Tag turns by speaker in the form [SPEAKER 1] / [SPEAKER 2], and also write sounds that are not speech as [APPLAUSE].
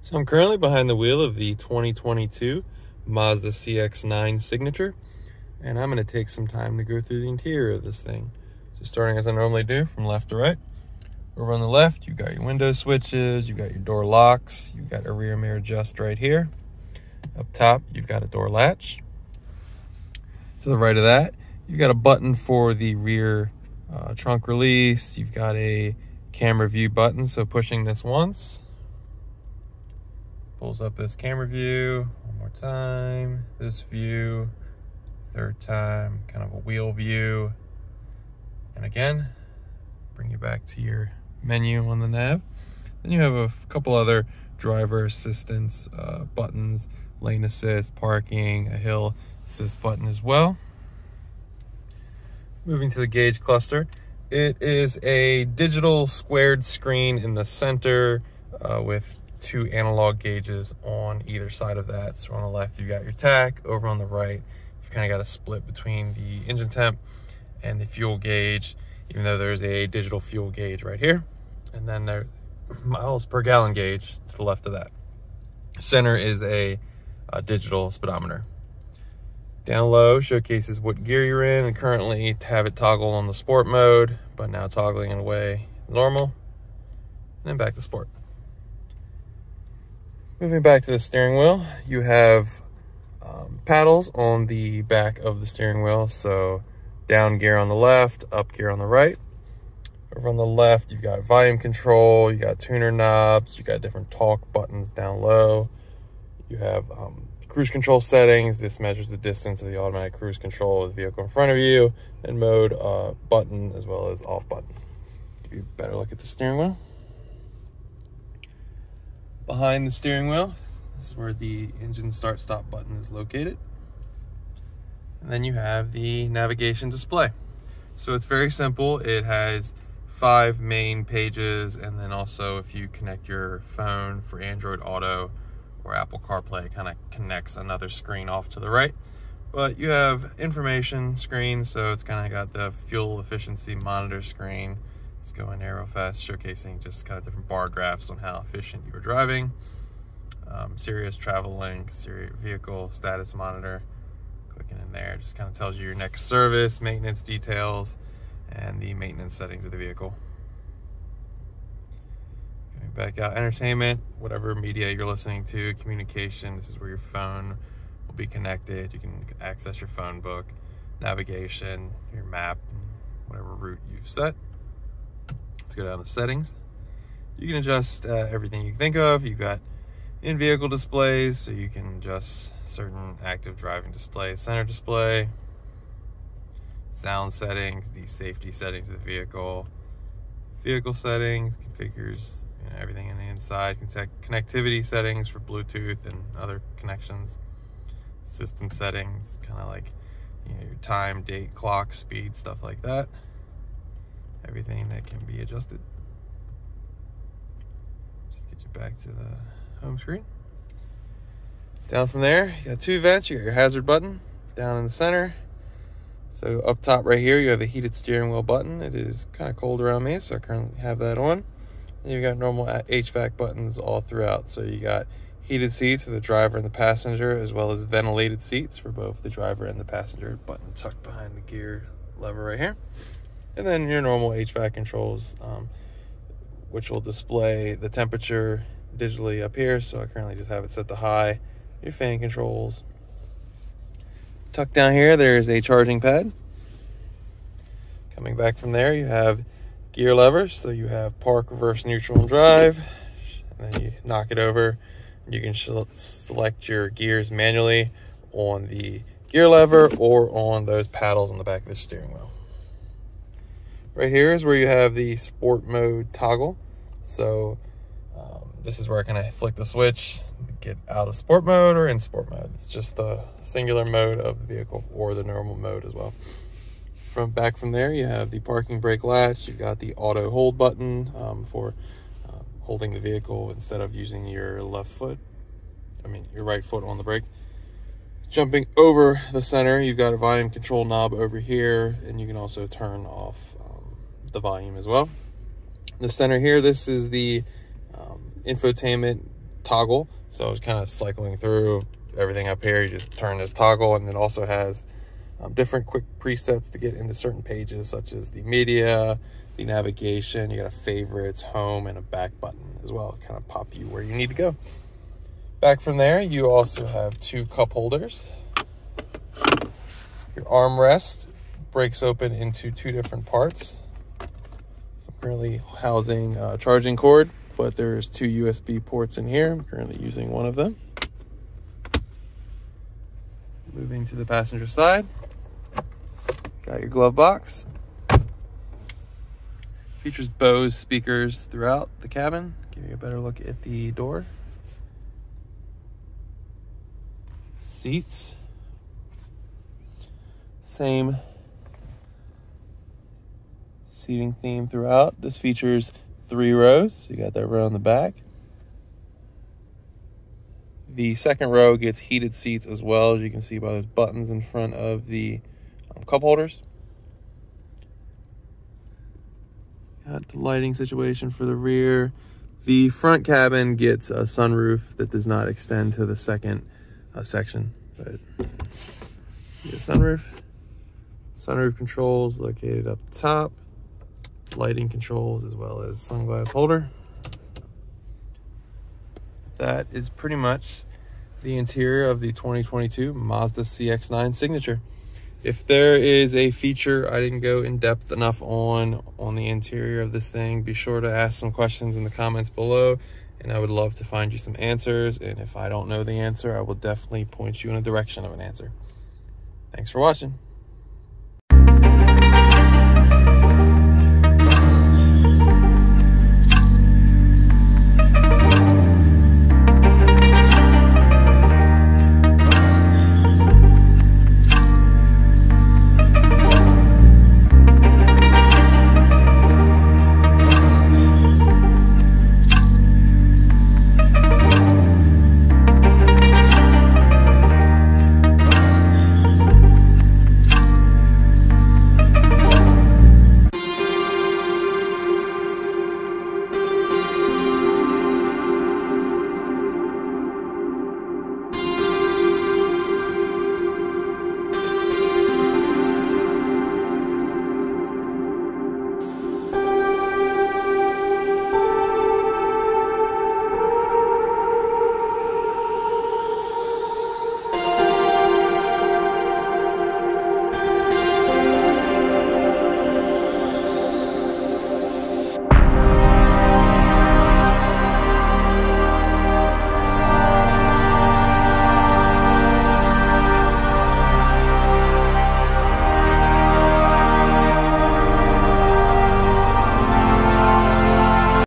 [SPEAKER 1] So I'm currently behind the wheel of the 2022 Mazda CX-9 Signature, and I'm going to take some time to go through the interior of this thing. So starting as I normally do, from left to right. Over on the left, you've got your window switches, you've got your door locks, you've got a rear mirror adjust right here. Up top, you've got a door latch. To the right of that, you've got a button for the rear uh, trunk release. You've got a camera view button, so pushing this once Pulls up this camera view one more time. This view, third time, kind of a wheel view. And again, bring you back to your menu on the nav. Then you have a couple other driver assistance uh, buttons, lane assist, parking, a hill assist button as well. Moving to the gauge cluster, it is a digital squared screen in the center uh, with two analog gauges on either side of that. So on the left, you got your tach. Over on the right, you kind of got a split between the engine temp and the fuel gauge, even though there's a digital fuel gauge right here. And then there [CLEARS THROAT] miles per gallon gauge to the left of that. Center is a, a digital speedometer. Down low showcases what gear you're in and currently to have it toggled on the sport mode, but now toggling away normal. And then back to sport. Moving back to the steering wheel, you have um, paddles on the back of the steering wheel. So down gear on the left, up gear on the right. Over on the left, you've got volume control, you got tuner knobs, you got different talk buttons down low. You have um, cruise control settings. This measures the distance of the automatic cruise control of the vehicle in front of you and mode uh, button as well as off button. Give you a better look at the steering wheel behind the steering wheel. This is where the engine start stop button is located. And then you have the navigation display. So it's very simple. It has five main pages and then also if you connect your phone for Android Auto or Apple CarPlay, it kind of connects another screen off to the right. But you have information screen, so it's kind of got the fuel efficiency monitor screen, Let's go in Aero Fast, showcasing just kind of different bar graphs on how efficient you were driving. Um, Sirius Travel Link, Sirius Vehicle Status Monitor. Clicking in there just kind of tells you your next service, maintenance details, and the maintenance settings of the vehicle. Going back out, entertainment, whatever media you're listening to, communication. This is where your phone will be connected. You can access your phone book, navigation, your map, whatever route you've set. Let's go down to settings. You can adjust uh, everything you think of. You've got in-vehicle displays, so you can adjust certain active driving displays, center display, sound settings, the safety settings of the vehicle, vehicle settings, configures you know, everything in the inside, connectivity settings for Bluetooth and other connections, system settings, kind of like you know, your time, date, clock, speed, stuff like that everything that can be adjusted. Just get you back to the home screen. Down from there, you got two vents. You got your hazard button down in the center. So up top right here, you have the heated steering wheel button. It is kind of cold around me, so I currently have that on. And you've got normal HVAC buttons all throughout. So you got heated seats for the driver and the passenger, as well as ventilated seats for both the driver and the passenger. Button tucked behind the gear lever right here. And then your normal HVAC controls, um, which will display the temperature digitally up here. So I currently just have it set to high. Your fan controls. Tucked down here, there's a charging pad. Coming back from there, you have gear levers. So you have park, reverse, neutral, and drive. And then you knock it over. You can select your gears manually on the gear lever or on those paddles on the back of the steering wheel. Right here is where you have the sport mode toggle. So um, this is where I can flick the switch, get out of sport mode or in sport mode. It's just the singular mode of the vehicle or the normal mode as well. From back from there, you have the parking brake latch. You've got the auto hold button um, for uh, holding the vehicle instead of using your left foot. I mean, your right foot on the brake. Jumping over the center, you've got a volume control knob over here, and you can also turn off the volume as well. The center here, this is the um, infotainment toggle. So it's kind of cycling through everything up here. You just turn this toggle and it also has um, different quick presets to get into certain pages such as the media, the navigation, you got a favorites, home, and a back button as well. Kind of pop you where you need to go. Back from there, you also have two cup holders. Your armrest breaks open into two different parts. Currently housing a charging cord, but there's two USB ports in here. I'm currently using one of them. Moving to the passenger side. Got your glove box. Features Bose speakers throughout the cabin. Give you a better look at the door. Seats. Same seating theme throughout. This features three rows. You got that row in the back. The second row gets heated seats as well, as you can see by those buttons in front of the um, cup holders. Got the lighting situation for the rear. The front cabin gets a sunroof that does not extend to the second uh, section, but sunroof. Sunroof controls located up top. Lighting controls as well as sunglass holder. That is pretty much the interior of the 2022 Mazda CX-9 Signature if there is a feature I didn't go in depth enough on on the interior of this thing, be sure to ask some questions in the comments below and I would love to find you some answers. And if I don't know the answer, I will definitely point you in a direction of an answer. Thanks for watching.